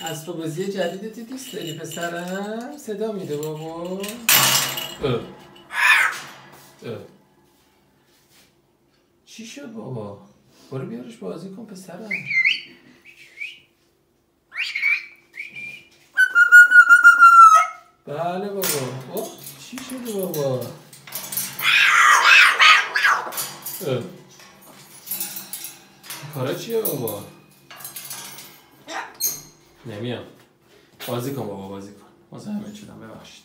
اسباب بازی جدیدتی دوست داری پسرم؟ صدا میده بابا. اه. اه. چی شد بابا؟ برو بیارش بازی کن پسرم. بله بابا. اوه چی شده بابا؟ اه. کارا چیه بابا؟ نمیام. بازی کن بابا بازی کن. مزاحمت شدم ببخشید.